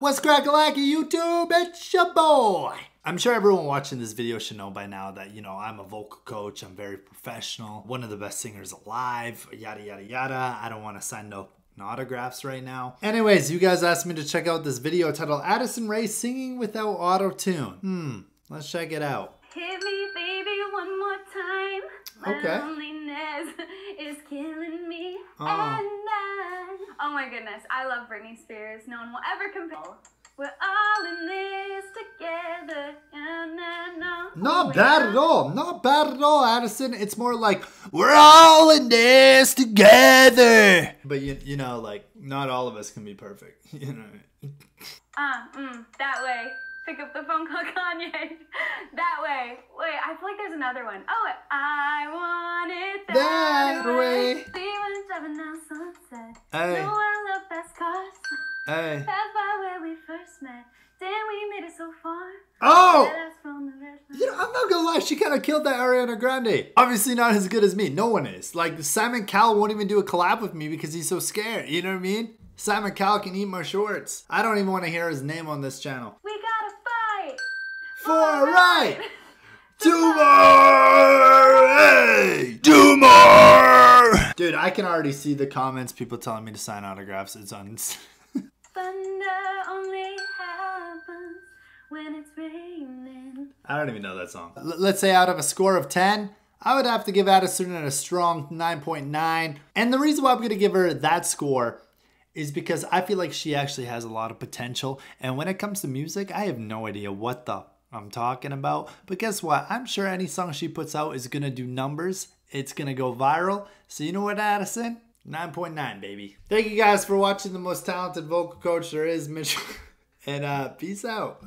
What's crack-a-lacky YouTube? It's your boy. I'm sure everyone watching this video should know by now that, you know, I'm a vocal coach. I'm very professional. One of the best singers alive. Yada, yada, yada. I don't want to sign no autographs right now. Anyways, you guys asked me to check out this video titled Addison Rae Singing Without Auto-Tune. Hmm, let's check it out. Hit me, baby, one more time. My Okay. loneliness is killing me. Oh. Oh my goodness, I love Britney Spears. No one will ever compare. We're all in this together. Not bad at all. Not bad at all, Addison. It's more like we're all in this together. But you, you know, like not all of us can be perfect. You know. Ah, mm, that way. Pick up the phone, call Kanye. that way. Wait, I feel like there's another one. Oh, I want it that, That way. We hey. By where we first met. Damn, we made it so far. Oh. Let us from the red You know, I'm not gonna lie, she kind of killed that Ariana Grande. Obviously, not as good as me. No one is. Like, Simon Cowell won't even do a collab with me because he's so scared. You know what I mean? Simon Cowell can eat my shorts. I don't even want to hear his name on this channel. We gotta fight. For a right! Two more! Hey! Two more! Dude, I can already see the comments, people telling me to sign autographs. It's on. Thunder only happens when it's raining. I don't even know that song. L- let's say out of a score of 10, I would have to give Addison a strong 9.9. And the reason why I'm going to give her that score is because I feel like she actually has a lot of potential. And when it comes to music, I have no idea what the I'm talking about. But guess what? I'm sure any song she puts out is going to do numbers. It's going to go viral. So you know what, Addison? 9.9, baby. Thank you guys for watching the most talented vocal coach there is, Mitchell. and uh, peace out.